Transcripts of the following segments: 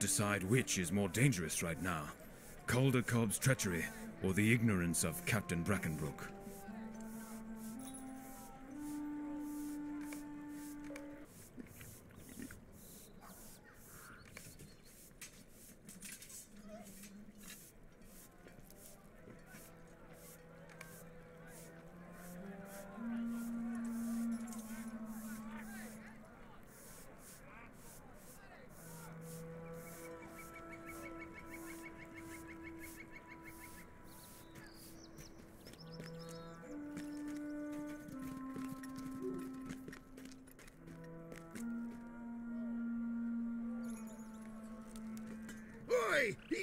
decide which is more dangerous right now Calder Cob's treachery or the ignorance of Captain Brackenbrook.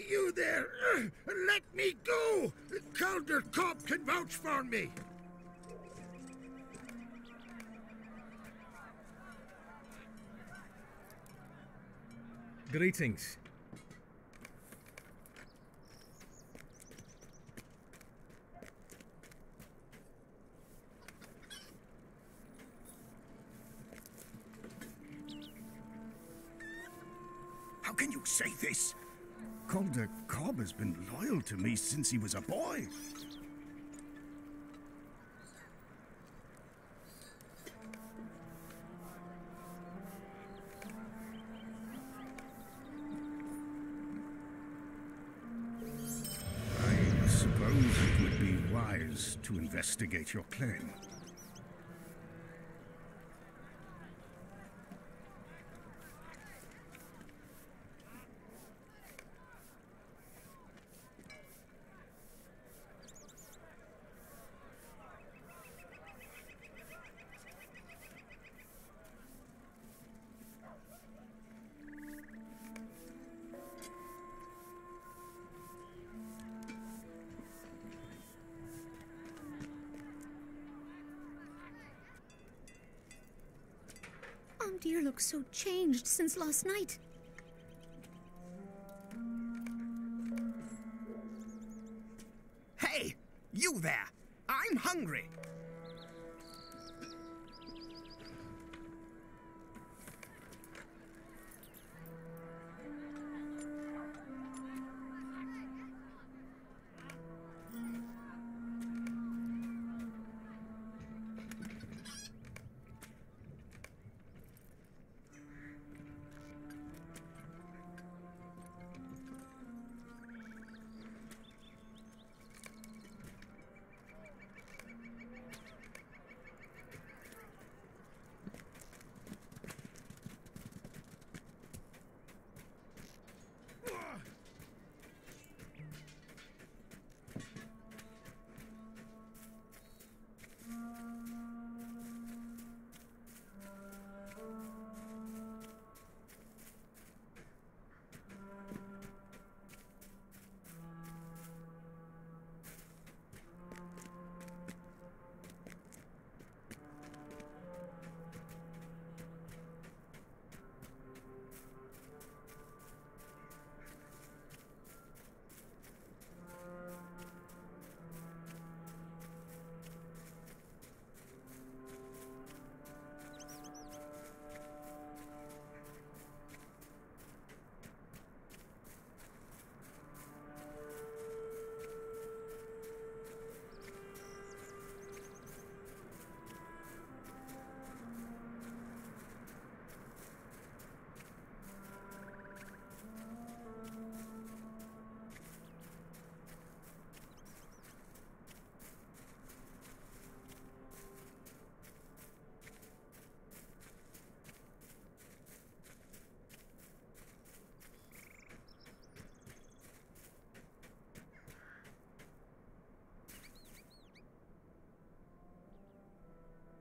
You there! Uh, let me go! Calder Cob can vouch for me! Greetings. Been loyal to me since he was a boy. I suppose it would be wise to investigate your claim. Amdir looks so changed since last night.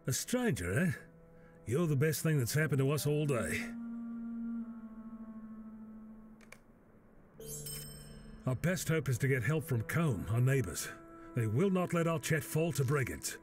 A stranger, eh? You're the best thing that's happened to us all day. Our best hope is to get help from Combe, our neighbors. They will not let Archet fall to brigands.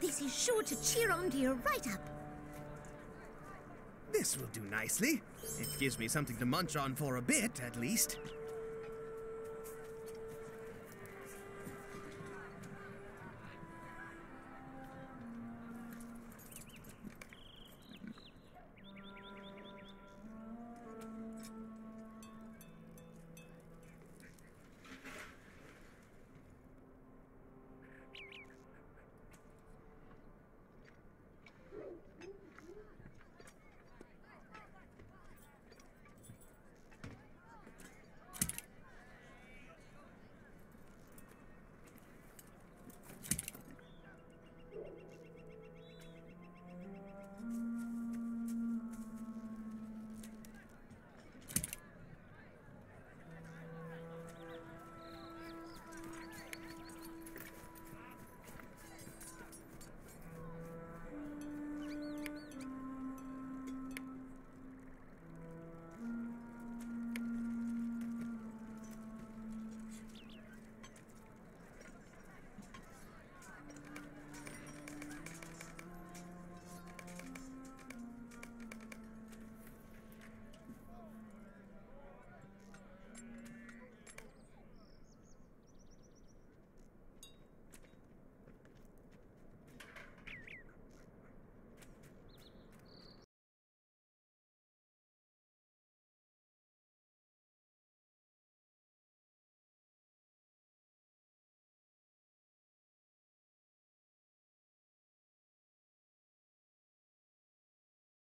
This is sure to cheer on to your right up. This will do nicely. It gives me something to munch on for a bit, at least.